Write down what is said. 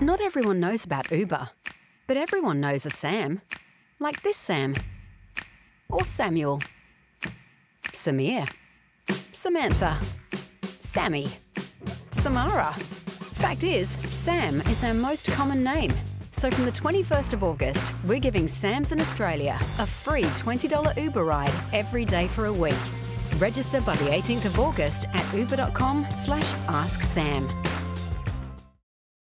Not everyone knows about Uber, but everyone knows a Sam. Like this Sam. Or Samuel. Samir. Samantha. Sammy. Samara. Fact is, Sam is our most common name. So from the 21st of August, we're giving Sams in Australia a free $20 Uber ride every day for a week. Register by the 18th of August at uber.com slash asksam.